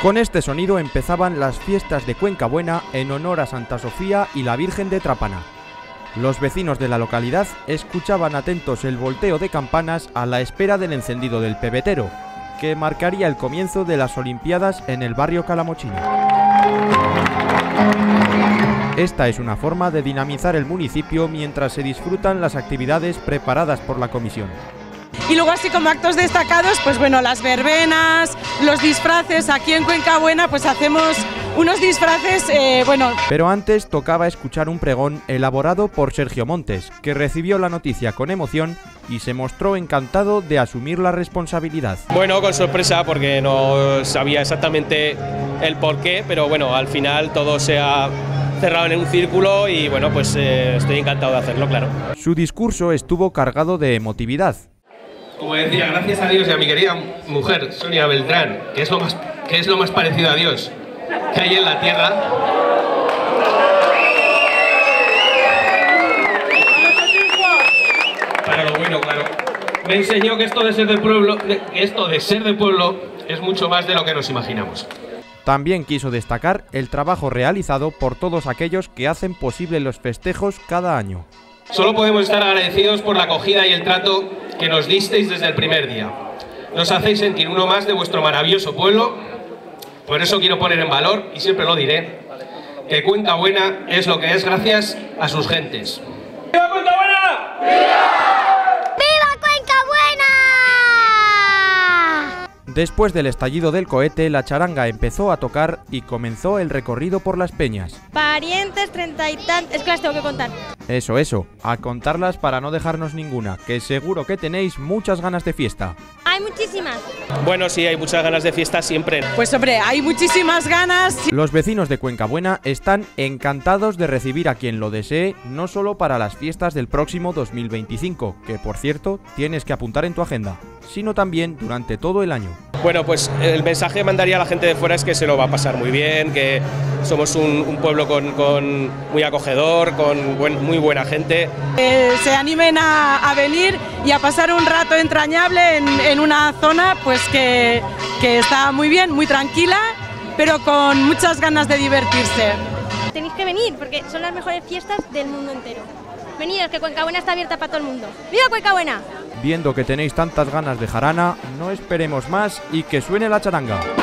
Con este sonido empezaban las fiestas de Cuenca Buena en honor a Santa Sofía y la Virgen de Trapana. Los vecinos de la localidad escuchaban atentos el volteo de campanas a la espera del encendido del pebetero, que marcaría el comienzo de las Olimpiadas en el barrio Calamochino. Esta es una forma de dinamizar el municipio mientras se disfrutan las actividades preparadas por la comisión. Y luego así como actos destacados, pues bueno, las verbenas, los disfraces, aquí en Cuenca Buena pues hacemos unos disfraces, eh, bueno... Pero antes tocaba escuchar un pregón elaborado por Sergio Montes, que recibió la noticia con emoción y se mostró encantado de asumir la responsabilidad. Bueno, con sorpresa porque no sabía exactamente el por qué, pero bueno, al final todo se ha cerrado en un círculo y bueno, pues eh, estoy encantado de hacerlo, claro. Su discurso estuvo cargado de emotividad. Como decía, gracias a Dios y a mi querida mujer, Sonia Beltrán, que es lo más, que es lo más parecido a Dios que hay en la tierra. Para lo bueno, claro. Me enseñó que esto de ser de pueblo, que esto de ser de pueblo es mucho más de lo que nos imaginamos. También quiso destacar el trabajo realizado por todos aquellos que hacen posible los festejos cada año. Solo podemos estar agradecidos por la acogida y el trato que nos disteis desde el primer día. Nos hacéis sentir uno más de vuestro maravilloso pueblo. Por eso quiero poner en valor, y siempre lo diré, que Cuenca Buena es lo que es gracias a sus gentes. ¡Viva Cuenca Buena! ¡Viva Cuenca Buena! Después del estallido del cohete, la charanga empezó a tocar y comenzó el recorrido por las peñas. Parientes, treinta y tantos... Es que las tengo que contar. Eso, eso, a contarlas para no dejarnos ninguna, que seguro que tenéis muchas ganas de fiesta. Hay muchísimas. Bueno, sí, hay muchas ganas de fiesta siempre. Pues hombre, hay muchísimas ganas. Los vecinos de Cuenca Buena están encantados de recibir a quien lo desee, no solo para las fiestas del próximo 2025, que por cierto tienes que apuntar en tu agenda, sino también durante todo el año. Bueno, pues el mensaje que mandaría a la gente de fuera es que se lo va a pasar muy bien, que somos un, un pueblo con, con muy acogedor, con buen- muy buena gente. Eh, se animen a, a venir y a pasar un rato entrañable en, en una zona pues que, que está muy bien, muy tranquila, pero con muchas ganas de divertirse. Tenéis que venir porque son las mejores fiestas del mundo entero. Venid, que Cuenca Buena está abierta para todo el mundo. ¡Viva Cuenca Buena! Viendo que tenéis tantas ganas de jarana, no esperemos más y que suene la charanga.